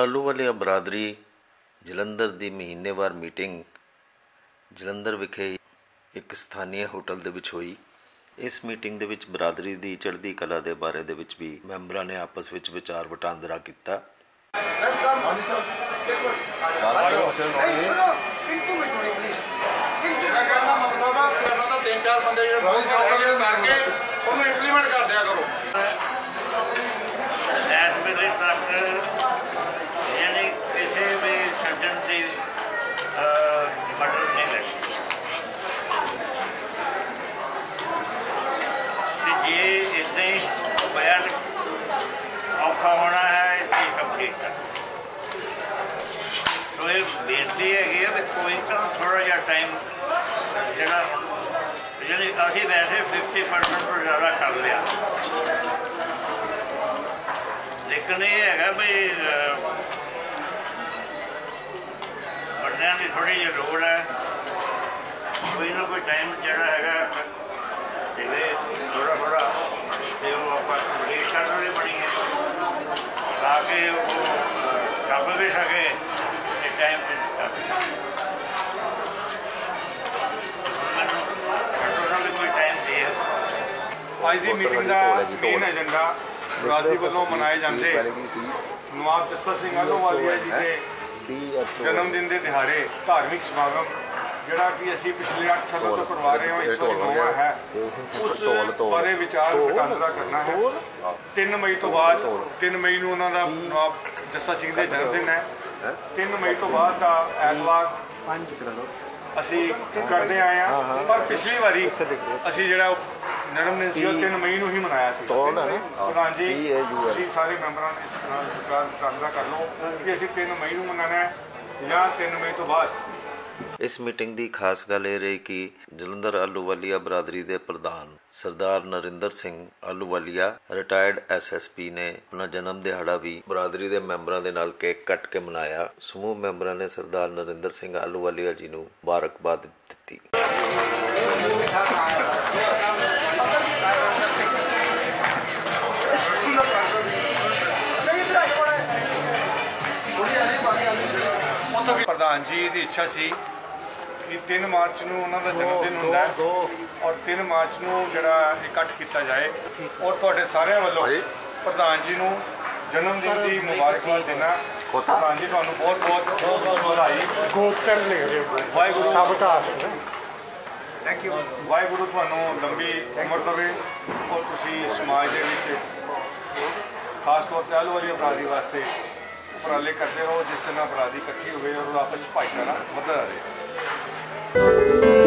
ਆਲੂਵਾਲੀਆ ਬਰਾਦਰੀ ਜਲੰਧਰ ਦੀ ਮਹੀਨੇਵਾਰ ਮੀਟਿੰਗ। ਜਲੰਧਰ ਵਿਖੇ ਇੱਕ ਸਥਾਨੀ ਹੋਟਲ ਦੇ ਵਿੱਚ ਹੋਈ। ਇਸ ਮੀਟਿੰਗ ਦੇ ਵਿੱਚ ਬਰਾਦਰੀ ਦੀ ਚੜ੍ਹਦੀ ਕਲਾ ਦੇ ਬਾਰੇ ਦੇ ਵਿੱਚ ਵੀ ਮੈਂਬਰਾਂ ਨੇ ਆਪਸ ਵਿੱਚ ਵਿਚਾਰ ਵਟਾਂਦਰਾ ਕੀਤਾ। ਤਿੰਨ ਚਾਰ ਬੰਦੇ ਜਿਹੜੇ ਬਹੁਤ ਜ਼ਿਆਦਾ ਕਰਕੇ ਉਹਨੂੰ ਇੰਪਲੀਮੈਂਟ ਕਰ ਦਿਆ ਕਰੋ ਐਸ ਵੇਲੇ ਤੱਕ ਯਾਨੀ ਕਿਸੇ ਵੀ ਸੱਜਣ ਦੀ ਮਦਦ ਨਹੀਂ ਲੱਗੀ ਤੇ ਜੇ ਇਦਾਂ ਹੀ ਬਿਆਨ ਔਖਾ ਹੋਣਾ ਹੈ ਇਹ ਸਭ ਠੀਕ ਇਹ ਬੇਨਤੀ ਹੈਗੀ ਹੈ ਕਿ ਕੋਈ ਤਾਂ ਥੋੜਾ ਜਿਹਾ ਟਾਈਮ ਜਿਹੜਾ ਹੁਣ ਅਸੀਂ ਵੈਸੇ 50% ਤੋਂ ਜ਼ਿਆਦਾ ਕਰ ਲਿਆ। ਲੇਕਿਨ ਇਹ ਹੈਗਾ ਵੀ ਅਹ, ਦੀ ਥੋੜੀ ਜਿਹੀ ਲੋੜ ਹੈ। ਕੋਈ ਨਾ ਕੋਈ ਟਾਈਮ ਜਿਹੜਾ ਹੈਗਾ ਜਿਵੇਂ ਥੋੜਾ ਥੋੜਾ ਬਣੀ ਹੈ। ਤਾਂ ਕਿ ਉਹ ਵੀ ਸਕੇ ਤੇ ਟਾਈਮ ਤੇ ਅੱਜ ਦੀ ਮੀਟਿੰਗ ਦਾ ਮੇਨ ਏਜੰਡਾ ਬਰਾਦਰੀ ਵੱਲੋਂ ਮਨਾਏ ਜਾਂਦੇ ਨਵਾਬ ਜੱਸਾ ਸਿੰਘ ਆਲੋਵਾਲੀਆ ਜੀ ਦੇ ਜਨਮ ਦਿਨ ਦੇ ਦਿਹਾੜੇ ਧਾਰਮਿਕ ਸਮਾਗਮ ਜਿਹੜਾ ਕਿ ਅਸੀਂ ਪਿਛਲੇ 8 ਸਾਲਾਂ ਤੋਂ ਕਰਵਾ ਰਹੇ ਹਾਂ ਇਸ ਵਾਰੀ ਹੈ। ਉਸ ਬਾਰੇ ਵਿਚਾਰ ਵਟਾਂਦਰਾ ਕਰਨਾ ਹੈ। 3 ਮਈ ਤੋਂ ਬਾਅਦ 3 ਮਈ ਨੂੰ ਉਹਨਾਂ ਦਾ ਨਵਾਬ ਜੱਸਾ ਸਿੰਘ ਦੇ ਜਨਮ ਦਿਨ ਹੈ। 3 ਮਈ ਤੋਂ ਬਾਅਦ ਦਾ ਐਤਵਾਰ ਅਸੀਂ ਕਰਦੇ ਆਏ ਆ ਪਰ ਪਿਛਲੀ ਵਾਰੀ ਅਸੀਂ ਜਿਹੜਾ ਦਿਨ ਸੀ ਉਹ 3 ਮਈ ਨੂੰ ਹੀ ਮਨਾਇਆ ਸੀ। ਪ੍ਰਧਾਨ ਜੀ। ਤੁਸੀਂ ਸਾਰੇ ਮੈਂਬਰਾਂ ਨੇ ਇਸ ਨਾਲ ਵਿਚਾਰ ਵਟਾਂਦਰਾ ਕਰ ਲਓ ਕਿ ਅਸੀਂ 3 ਮਈ ਨੂੰ ਮਨਾਉਣਾ ਹੈ ਜਾਂ 3 ਮਈ ਤੋਂ ਬਾਅਦ। ਇਸ ਮੀਟਿੰਗ ਦੀ ਖਾਸ ਗੱਲ ਇਹ ਰਹੀ ਕਿ ਜਲੰਧਰ ਆਲੂਵਾਲੀਆ ਬਰਾਦਰੀ ਦੇ ਪ੍ਰਧਾਨ ਸਰਦਾਰ ਨਰਿੰਦਰ ਸਿੰਘ ਆਲੂਵਾਲੀਆ ਰਿਟਾਇਰਡ ਐਸਐਸਪੀ ਨੇ ਆਪਣਾ ਜਨਮ ਦਿਹਾੜਾ ਵੀ ਬਰਾਦਰੀ ਦੇ ਮੈਂਬਰਾਂ ਦੇ ਨਾਲ ਕੇਕ ਕੱਟ ਕੇ ਮਨਾਇਆ। ਸਮੂਹ ਮੈਂਬਰਾਂ ਨੇ ਸਰਦਾਰ ਨਰਿੰਦਰ ਸਿੰਘ ਆਲੂਵਾਲੀਆ ਜੀ ਨੂੰ ਮੁਬਾਰਕਬਾਦ ਦਿੱਤੀ। ਪ੍ਰਧਾਨ ਜੀ ਦੀ ਇੱਛਾ ਸੀ ਕਿ 3 ਮਾਰਚ ਨੂੰ ਉਹਨਾਂ ਦਾ ਜਨਮ ਦਿਨ ਹੁੰਦਾ ਹੈ ਔਰ 3 ਮਾਰਚ ਨੂੰ ਜਿਹੜਾ ਇਕੱਠ ਕੀਤਾ ਜਾਏ ਔਰ ਤੁਹਾਡੇ ਸਾਰਿਆਂ ਵੱਲੋਂ ਪ੍ਰਧਾਨ ਜੀ ਨੂੰ ਜਨਮ ਦਿਨ ਦੀ ਮੁਬਾਰਕਬਾਦ ਦੇਣਾ। ਪ੍ਰਧਾਨ ਜੀ ਤੁਹਾਨੂੰ ਬਹੁਤ ਬਹੁਤ ਬਹੁਤ ਬਹੁਤ ਵਧਾਈ। ਗੋਤ ਕਰ ਲੈ ਰਹੇ ਵਾਹਿਗੁਰੂ। ਸਾਬਕਾਸ ਥੈਂਕ ਯੂ ਵਾਹਿਗੁਰੂ ਤੁਹਾਨੂੰ ਲੰਬੀ ਉਮਰ ਦੇਵੇ ਔਰ ਤੁਸੀਂ ਸਮਾਜ ਦੇ ਵਿੱਚ ਖਾਸ ਤੌਰ ਤੇ ਆਲੂ ਵਾਲੀ ਅਪਰਾਧੀ ਵਾਸਤੇ ਉਪਰਾਲੇ ਕਰਦੇ ਰਹੋ ਜਿਸ ਨਾਲ ਅਪਰਾਧੀ ਇਕੱਠੀ ਹੋਵੇ ਔਰ ਆਪਸ ਵਿੱਚ ਭਾਈਚਾਰਾ ਵਧਦਾ ਰਹੇ।